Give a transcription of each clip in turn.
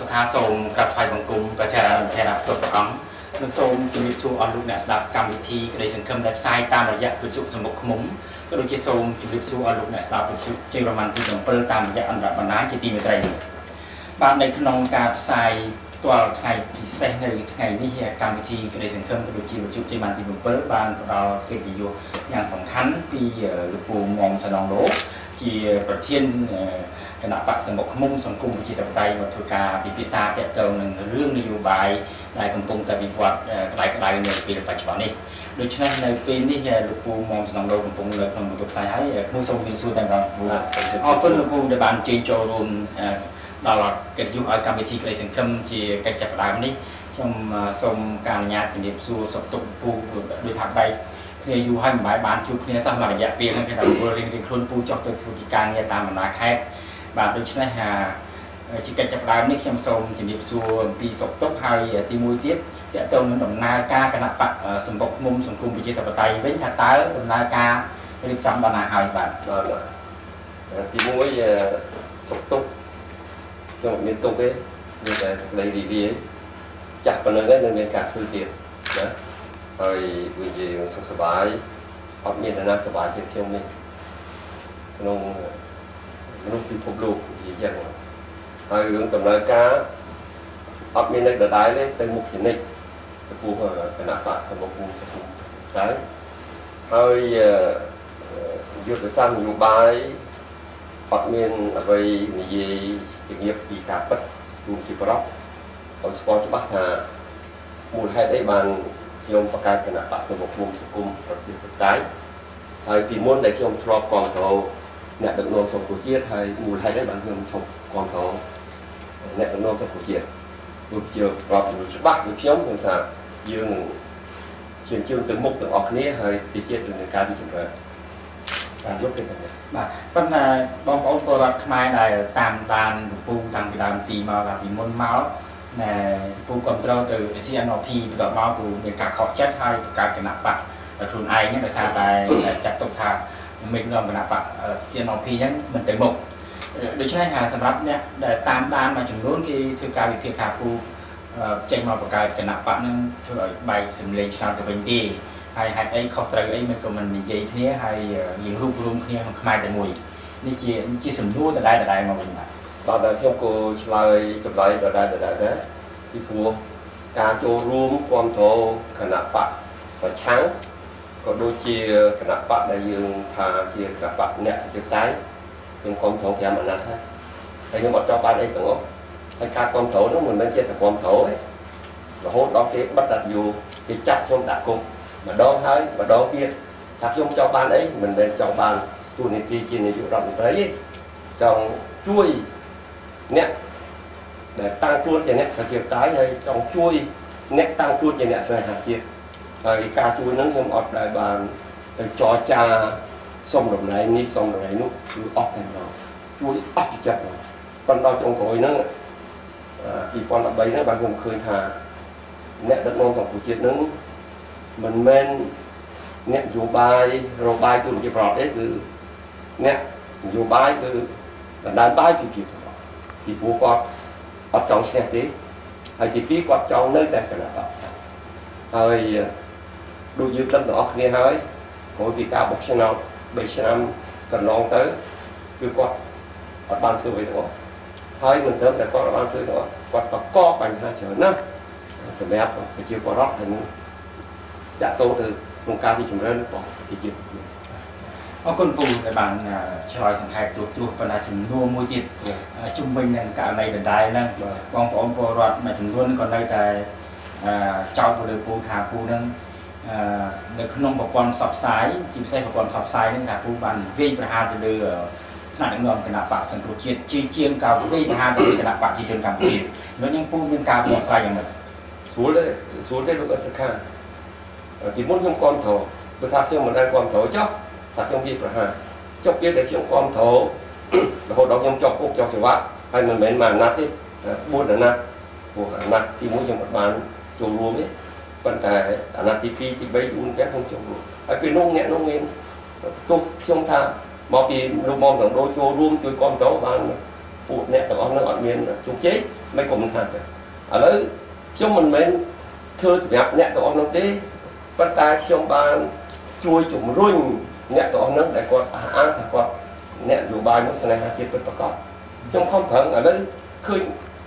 សុខាសូមក្រាបថ្វាយបង្គំព្រះធរណធរៈគ្រប់ព្រះអង្គនិងសូមជម្រាបសួរអស់លោកអ្នកស្ដាប់កម្មវិធីក្តីសង្ឃឹមដែលផ្សាយតាមរយៈវិទ្យុសមុខឃុំក៏ដូចជាសូមជម្រាបសួរអស់លោកអ្នកស្ដាប់វិទ្យុជ័យប្រមាណទី7តាមរយៈអន្តរបណ្ដាញជាទីមេត្រីបាទនៅក្នុងការផ្សាយផ្ទាល់ថ្ងៃពិសេសនៅថ្ងៃនេះកម្មវិធីក្តីសង្ឃឹមក៏ដូចជាវិទ្យុជ័យបានទី7បានផ្ដល់កិត្តិយសយ៉ាងសំខាន់ពីលោកពូមុំសនងលោកជាប្រធាន គណៈបកសម្បុកឃុំសង្គមប្រជាធិបតេយ្យមកធ្វើការពិភាក្សាទាក់ទងនឹងរឿងនយោបាយដែលកំពុងតែវិវត្តក្តៅក្តៅនៅពេលបច្ចុប្បន្ននេះដូច្នេះនៅពេលនេះលោកពូមុំសំណងលោកកំពុងនៅក្នុងបន្ទប់ផ្សាយហើយខ្ញុំសូមជម្រាបសួរតែម្ដងអរគុណលោកពូដែលបានជើញចូលរួមដល់កិត្តិយសឲ្យកម្មវិធីក្តីសង្ឃឹមជាកិច្ចចាប់ផ្ដើមនេះខ្ញុំសូមការអនុញ្ញាតជំរាបសួរសុខទុក្ខពូដូចថាបែកគ្នាយូរហើយមិនបាយបានជួបគ្នាសោះមួយរយៈពេលហ្នឹងគេថារៀងរៀងខ្លួនពូចុះទៅធ្វើកិច្ចការងារតាមបណ្ដាខេត្ត បាទដូច្នេះជាកិច្ចចាប់ដើមនេះខ្ញុំសូមជម្រាបសួរអំពីសុខទុក្ខហើយទីមួយទៀតតើតើនឹងដំណើរការគណៈបកសម្បុកឃុំសង្គមប្រជាធិបតេយ្យវិញថាតើដំណើរការរៀបចំដល់ណាហើយបាទទីមួយសុខទុក្ខខ្ញុំមានទុក្ខទេមានតែសេចក្តីរីករាយចាស់ប៉ុណ្្នឹងហើយនឹងមានការធ្វើទៀតណាហើយវាជាសុខសប្បាយអត់មានអ្នកណាសប្បាយជាងខ្ញុំនេះក្នុង មនុស្សពិភពលោកនិយាយយ៉ាងហើយរឿងដំណើរការអត់មាននៅដដែលទេទៅមុខជានិច្ចចំពោះគណៈបកសម្បុកសង្គមតែហើយយុទ្ធសាស្ត្រនយោបាយអត់មានអ្វីនិយាយជំរាបពីការពិតរួមជាប្រកឲ្យស្គាល់ច្បាស់ថាមូលហេតុអីបានខ្ញុំបង្កើតគណៈបកសម្បុកសង្គមប្រជាធិបតេយ្យហើយពីមុនដែលខ្ញុំធ្លាប់គ្រប់គ្រង អ្នកដឹកនាំសង្គមជាតិហើយមូលហេតុអីបានខ្ញុំឈប់គ្រប់គ្រងអ្នកដឹកនាំសង្គមជាតិដូចជាប្រាប់ច្បាស់ដូចខ្ញុំខ្ញុំថាយើងនឹងជឿនជឿនទៅមុខទាំងអស់គ្នាហើយប្រទេសជាតិនឹងការរីកចម្រើនបាទយកទៅទៅបាទប៉ុន្តែបងប្អូនពលរដ្ឋខ្មែរដែលតាមដានពូតាំងពីដើមពីមកដល់ពីមុនមកណែពូគ្រប់គ្រងទៅ CNP បន្ទាប់មកពូមានការខកចិត្តហើយបង្កើតគណៈបកខ្លួនឯងហ្នឹងដោយសារតែចាត់ទុកថា មេដឹកនាំគណៈបក CNP ហ្នឹងមិនទៅមុខដូច្នេះសម្រាប់អ្នកដែលតាមដានមួយចំនួនគេធ្វើការវិភាគថាពូចេញមកបង្កើតគណៈបកហ្នឹងធ្វើឲ្យបែកសម្លេងឆ្នោតទៅវិញទេហើយហេតុអីខុសត្រូវអីមិនក៏មិននិយាយគ្នាហើយយើងរួបរวมគ្នាក្នុងខ្មែរតែមួយនេះជាជាសំណួរដដែលដដែលមកវិញបាទបាទតែខ្ញុំក៏ឆ្លើយចម្លើយដដែលដដែលដែរពីព្រោះការចូលរួមគ្រប់គ្រងគណៈបកប្រឆាំង ក៏ដូចជាគណៈបកដែលយើងថាជាគណៈបកអ្នកជាតៃខ្ញុំគ្រប់គ្រង5អាណត្តិហើយហើយខ្ញុំអត់ចង់បានអីទាំងអស់ហើយការគ្រប់គ្រងនោះមិនមែនជាតែគ្រប់គ្រងទេរហូតដល់គេបិទដាក់យូគេចាប់ខ្ញុំដាក់គុកម្ដងហើយម្ដងទៀតថាខ្ញុំចង់បានអីមិនមែនចង់បានទូនីតិជានាយករដ្ឋមន្ត្រីទេចង់ជួយអ្នកដែលតាំងខ្លួនជាអ្នកប្រជាតៃហើយចង់ជួយអ្នកតាំងខ្លួនជាអ្នកស្នេហាជាតិ ហើយការជួយហ្នឹងខ្ញុំអត់ដែលបានទៅចរចាសុំរំលែងនេះសុំរំលែងនោះគឺអត់តែម្ដងជួយអស់ពីចិត្តមកប៉ុន្តែចុងក្រោយហ្នឹង2013ហ្នឹងបានខ្ញុំឃើញថាអ្នកដឹកនាំកម្ពុជាហ្នឹងមិនមែនអ្នកនយោបាយរបាយគឺជាប្រវត្តិទេគឺអ្នកនយោបាយគឺដណ្ដើមបាយគឺជាប្រវត្តិពីព្រោះគាត់អត់ចង់ឈ្នះទេហើយទីទីគាត់ចង់នៅតែគណៈបកហើយ ដូចយើងដឹងទាំងអស់គ្នាហើយក្រោយពីការបុកឆ្នោត3ឆ្នាំកន្លងទៅគឺគាត់អត់បានធ្វើអ្វីទាំងអស់ហើយមិនត្រឹមតែគាត់អត់បានធ្វើទាំងអស់គាត់បកកបញ្ហាច្រើនណាស់សម្រាប់ប្រជាពលរដ្ឋហើយនឹងចាក់តោទៅក្នុងការវិចម្រើនរបស់ប្រជាជាតិអរគុណពូដែលបានឆ្លើយសង្ខេបត្រួសត្រាសប៉ុន្តែសំណួរមួយទៀតជុំវិញនឹងករណីដដែលហ្នឹងបងប្អូនពលរដ្ឋមួយចំនួនក៏នៅតែចោទទៅលើពូថាពូហ្នឹង នៅក្នុងប្រព័ន្ធផ្សព្វផ្សាយជាពិសេសប្រព័ន្ធផ្សព្វផ្សាយហ្នឹងថាពូបានវាយប្រហារទៅលើថ្នាក់ដឹកនាំគណៈបកសង្គ្រោះជាតិជាជាងការវាយប្រហារទៅលើគណៈបកប្រជាជនកម្ពុជាលោកនឹងពូមានការបកស្រាយយ៉ាងម៉េចស្រួលទេស្រួលទេលោកអត់សខាពីមុនខ្ញុំគ្រប់គ្រងបើថាខ្ញុំមិនដែលគ្រប់គ្រងចុះថាខ្ញុំវាយប្រហារចុះពេលដែលខ្ញុំគ្រប់គ្រងរហូតដល់ខ្ញុំជាប់គុកជាប់ច្បាប់ហើយមិនមែនមួយអាណត្តិទេ4អាណត្តិព្រោះអាណត្តិទី1ខ្ញុំអត់បានចូលរួមទេ ប៉ុន្តែអាណត្តិទី2ទី3ទី4ទៀតខ្ញុំចូលរួមហើយពេលនោះអ្នកនោះមានទុកខ្ញុំថាមកពីលោកមកទាំងដូចចូលរួមជួយគ្រប់គ្រងបានពួកអ្នកទាំងអស់នោះអត់មានជោគជ័យមិនគុំថាទេឥឡូវខ្ញុំមិនមែនធ្វើសម្រាប់អ្នកទាំងអស់នោះទេប៉ុន្តែខ្ញុំបានជួយជំរុញអ្នកទាំងអស់នោះដែលគាត់អះអាងថាគាត់អ្នកនយោបាយនោះស្នេហាជាតិពិតប្រាកដខ្ញុំខំប្រឹងឥឡូវឃើញ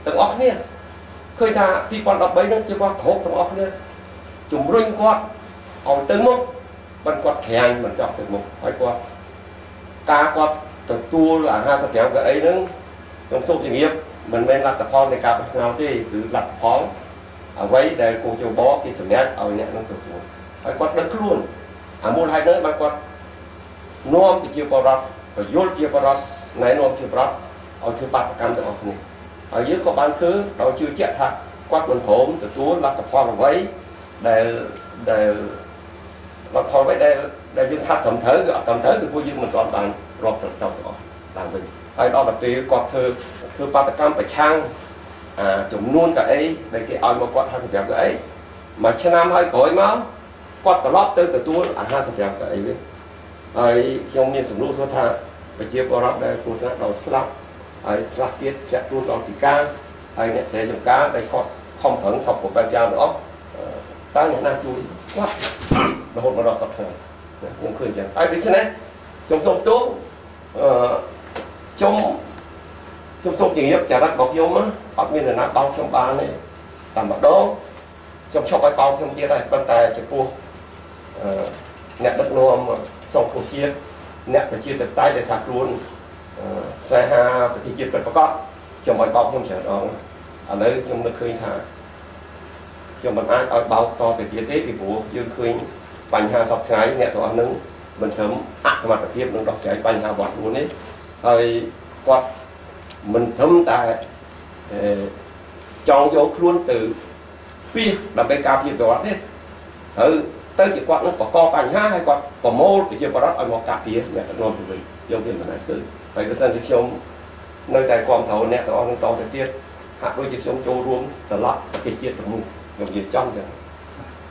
ទាំងអស់គ្នាឃើញថា2013ហ្នឹងជាគាត់គ្រប់ទាំងអស់គ្នា ជំរុញគាត់ឲ្យទៅមុខមិនគាត់ក្រាញមិនចង់ទៅមុខហើយគាត់ការគាត់ទទួលអា55កៅអីហ្នឹងខ្ញុំសូមជំរាបមិនមែនលទ្ធផលនៃការបោះឆ្នោតទេគឺលទ្ធផលអ្វីដែលគូជបគេសម្រេចឲ្យអ្នកនឹងទទួលហើយគាត់ដឹងខ្លួនអាមូលហេតុនេះបានគាត់នាំប្រជាពលរដ្ឋប្រយុទ្ធជាពលរដ្ឋណែនាំជាពលរដ្ឋឲ្យធ្វើបាតកម្មទាំងអស់គ្នាហើយយើងក៏បានធ្វើដោយជឿជាក់ថាគាត់មិនព្រមទទួលលទ្ធផលអ្វី ដែលដែលលទ្ធផលអ្វីដែលដែលយើងថាត្រឹមត្រូវគឺអត់ត្រឹមត្រូវគឺពួកយើងមិនទាន់បានរាប់ស្រកសោកទាំងអស់តាមវិញហើយដល់ទៅពេលគាត់ធ្វើធ្វើបាតកម្មប្រឆាំងអាចំនួនកៅអីដែលគេឲ្យមកគាត់55កៅអីមួយឆ្នាំហើយក្រោយមកគាត់ត្រឡប់ទៅទទួលអា55កៅអីវិញហើយខ្ញុំមានសំណួរសួរថាប្រជាពលរដ្ឋដែលគូស្នាក់ដល់ស្លាប់ហើយខ្លះទៀតចាក់ទួនដល់ទីការហើយអ្នកស្រែចម្ការដែលគាត់ខំប្រឹងសពប្របែបយ៉ាងទាំងអស់ តើអ្នកណាជួយគាត់រហូតមកដល់សពថ្ងៃខ្ញុំឃើញចឹងហើយដូច្នេះខ្ញុំសូមទោសអឺខ្ញុំខ្ញុំសូមជម្រាបចរិតរបស់ខ្ញុំអត់មាននរណាបោកខ្ញុំបានទេតែម្ដងខ្ញុំឈប់ឲ្យបោកខ្ញុំទៀតហើយប៉ុន្តែចំពោះអឺអ្នកដឹកនាំសង្គមជាតិអ្នកប្រជាធិបតេយ្យដែលថាខ្លួនស្នេហាប្រជាជាតិពិតប្រាកដខ្ញុំឲ្យបោកខ្ញុំច្រើនដងឥឡូវខ្ញុំនឹកឃើញថា ខ្ញុំមិនអាចឲ្យបោកតទៅទៀតទេពីព្រោះយើងឃើញបញ្ហាសពថ្ងៃអ្នកទាំងអស់នឹងមិនត្រឹមអសមត្ថភាពនឹងដោះស្រាយបញ្ហារបស់ខ្លួនទេហើយគាត់មិនត្រឹមតែចង់យកខ្លួនទៅពីដើម្បីការពារប្រវត្តិទេត្រូវទៅជាគាត់នឹងបកកបញ្ហាហើយគាត់ប្រមូលប្រជាប្រដ្ឋឲ្យមកការពារអ្នកដឹកនាំទៅវិញយកវាមិនដែរគឺហើយបើសិនជាខ្ញុំនៅតែគ្រប់គ្រងអ្នកទាំងអស់នឹងតទៅទៀតហាក់ដូចជាខ្ញុំចូលរួមស្លាប់ប្រទេសជាតិទាំងមូល ខ្ញុំនិយាយចំចឹង